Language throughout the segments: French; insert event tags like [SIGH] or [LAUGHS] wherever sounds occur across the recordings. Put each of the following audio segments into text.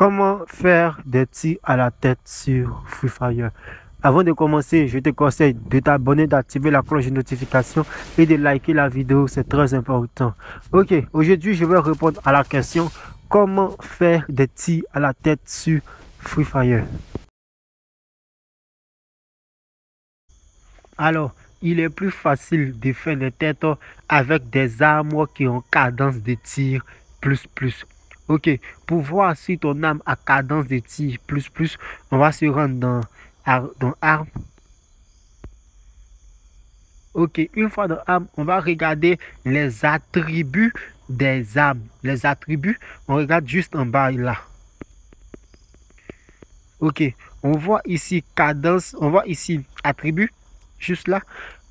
Comment faire des tirs à la tête sur Free Fire? Avant de commencer, je te conseille de t'abonner, d'activer la cloche de notification et de liker la vidéo, c'est très important. Ok, aujourd'hui je vais répondre à la question comment faire des tirs à la tête sur Free Fire? Alors, il est plus facile de faire des têtes avec des armes qui ont cadence de tir plus plus. Ok, pour voir si ton arme a cadence de tir plus plus, on va se rendre dans, dans arme. Ok, une fois dans arme, on va regarder les attributs des armes. Les attributs, on regarde juste en bas là. Ok, on voit ici cadence, on voit ici attribut, juste là,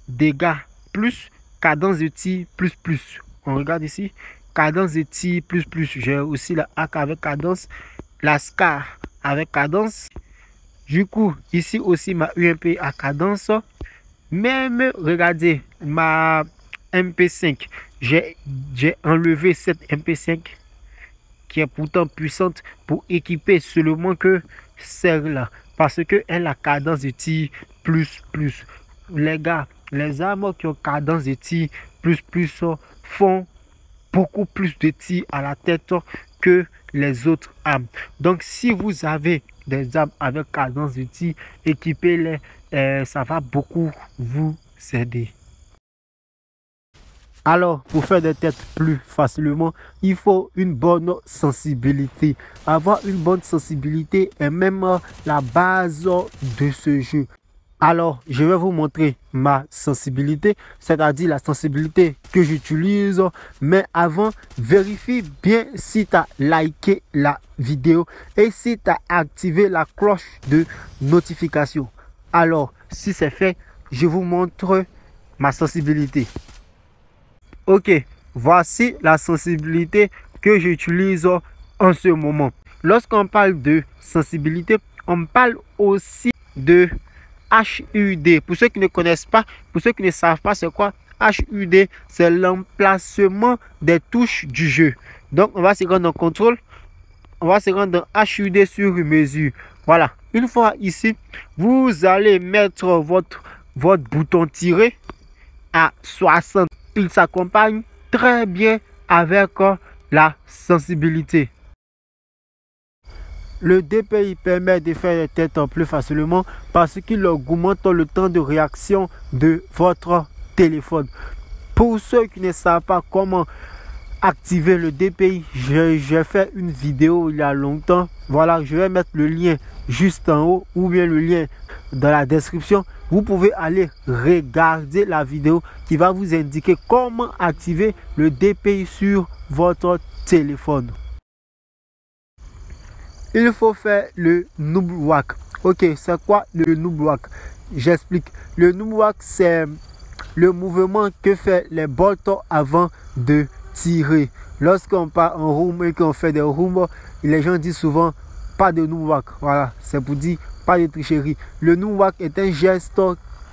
dégâts plus, cadence de tir plus plus. On regarde ici, cadence de tir plus plus. J'ai aussi la hack avec cadence, la SCAR avec cadence. Du coup, ici aussi ma UMP à cadence. Même, regardez, ma MP5, j'ai enlevé cette MP5 qui est pourtant puissante pour équiper seulement que celle-là. Parce qu'elle a cadence de tir plus plus. Les gars, les armes qui ont cadence de tir plus plus font beaucoup plus de tirs à la tête que les autres armes. Donc, si vous avez des armes avec cadence de tir, équipez-les. Euh, ça va beaucoup vous aider. Alors, pour faire des têtes plus facilement, il faut une bonne sensibilité. Avoir une bonne sensibilité est même la base de ce jeu. Alors, je vais vous montrer ma sensibilité, c'est-à-dire la sensibilité que j'utilise. Mais avant, vérifie bien si tu as liké la vidéo et si tu as activé la cloche de notification. Alors, si c'est fait, je vous montre ma sensibilité. Ok, voici la sensibilité que j'utilise en ce moment. Lorsqu'on parle de sensibilité, on parle aussi de HUD. Pour ceux qui ne connaissent pas, pour ceux qui ne savent pas c'est quoi? HUD, c'est l'emplacement des touches du jeu. Donc on va se rendre en contrôle. On va se rendre dans HUD sur mesure. Voilà. Une fois ici, vous allez mettre votre, votre bouton tiré à 60. Il s'accompagne très bien avec la sensibilité. Le DPI permet de faire les têtes plus facilement parce qu'il augmente le temps de réaction de votre téléphone. Pour ceux qui ne savent pas comment activer le DPI, j'ai fait une vidéo il y a longtemps. Voilà, je vais mettre le lien juste en haut ou bien le lien dans la description. Vous pouvez aller regarder la vidéo qui va vous indiquer comment activer le DPI sur votre téléphone il faut faire le noob walk. Ok, c'est quoi le noob walk J'explique. Le noob walk, c'est le mouvement que fait les bolts avant de tirer. Lorsqu'on part en room et qu'on fait des rooms, les gens disent souvent pas de noob walk. Voilà, c'est pour dire pas de tricherie. Le noob walk est un geste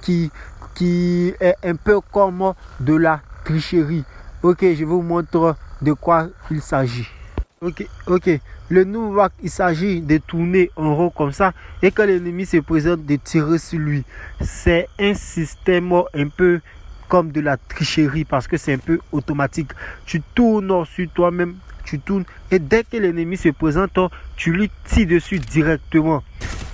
qui, qui est un peu comme de la tricherie. Ok, je vous montre de quoi il s'agit. Ok, ok. Le nouveau il s'agit de tourner en rond comme ça et quand l'ennemi se présente, de tirer sur lui. C'est un système un peu comme de la tricherie parce que c'est un peu automatique. Tu tournes sur toi-même, tu tournes et dès que l'ennemi se présente, tu lui tires dessus directement.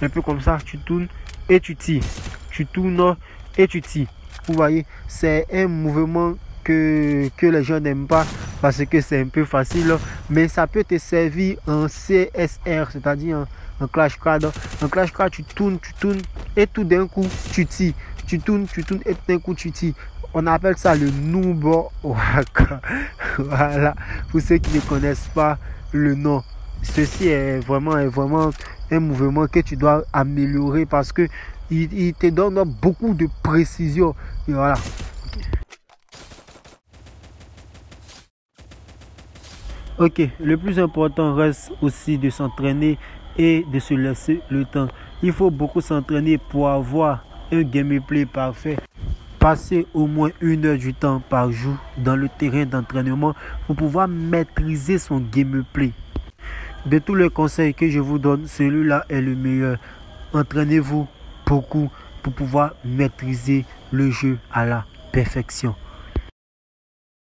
Un peu comme ça, tu tournes et tu tires. Tu tournes et tu tires. Vous voyez, c'est un mouvement que, que les gens n'aiment pas parce que c'est un peu facile. Mais ça peut te servir en CSR, c'est-à-dire en, Clash Card. En Clash Card, tu tournes, tu tournes et tout d'un coup, tu tires. Tu tournes, tu tournes et tout d'un coup, tu tires. On appelle ça le noob [LAUGHS] Voilà. Pour ceux qui ne connaissent pas le nom. Ceci est vraiment, est vraiment un mouvement que tu dois améliorer parce que il, il te donne beaucoup de précision. Et voilà. Ok, le plus important reste aussi de s'entraîner et de se laisser le temps. Il faut beaucoup s'entraîner pour avoir un gameplay parfait. Passer au moins une heure du temps par jour dans le terrain d'entraînement pour pouvoir maîtriser son gameplay. de tous les conseils que je vous donne, celui-là est le meilleur. Entraînez-vous beaucoup pour pouvoir maîtriser le jeu à la perfection.